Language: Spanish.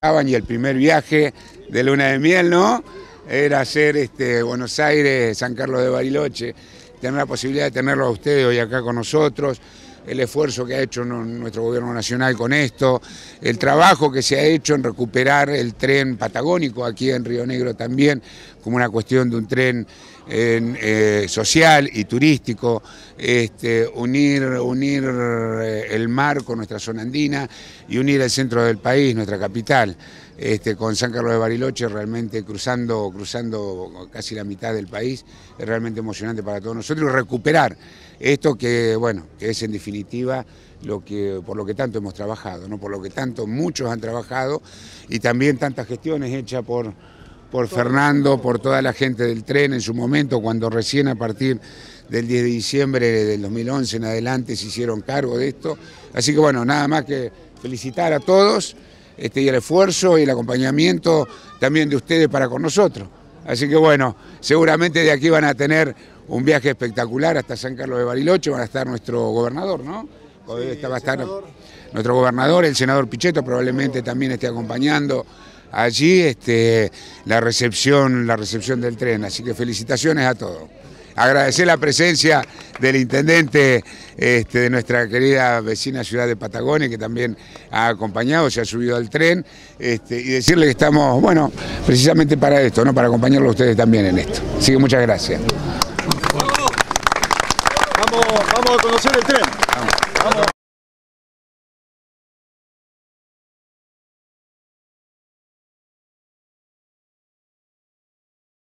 Y el primer viaje de luna de miel, ¿no? Era hacer este, Buenos Aires, San Carlos de Bariloche, tener la posibilidad de tenerlo a ustedes hoy acá con nosotros, el esfuerzo que ha hecho nuestro gobierno nacional con esto, el trabajo que se ha hecho en recuperar el tren patagónico aquí en Río Negro también, como una cuestión de un tren eh, social y turístico, este, unir, unir eh, el mar con nuestra zona andina y unir el centro del país, nuestra capital. Este, con San Carlos de Bariloche, realmente cruzando, cruzando casi la mitad del país, es realmente emocionante para todos nosotros recuperar esto que, bueno, que es en definitiva lo que, por lo que tanto hemos trabajado, ¿no? por lo que tanto muchos han trabajado y también tantas gestiones hechas por, por Fernando, por toda la gente del tren en su momento, cuando recién a partir del 10 de diciembre del 2011 en adelante se hicieron cargo de esto. Así que bueno, nada más que felicitar a todos este, y el esfuerzo y el acompañamiento también de ustedes para con nosotros. Así que bueno, seguramente de aquí van a tener un viaje espectacular hasta San Carlos de Bariloche, van a estar nuestro gobernador, ¿no? va a estar nuestro gobernador, el senador Pichetto probablemente también esté acompañando allí este, la, recepción, la recepción del tren. Así que felicitaciones a todos agradecer la presencia del intendente este, de nuestra querida vecina ciudad de Patagonia, que también ha acompañado, se ha subido al tren, este, y decirle que estamos, bueno, precisamente para esto, ¿no? para acompañarlo a ustedes también en esto. Así que muchas gracias. Vamos, vamos a conocer el tren.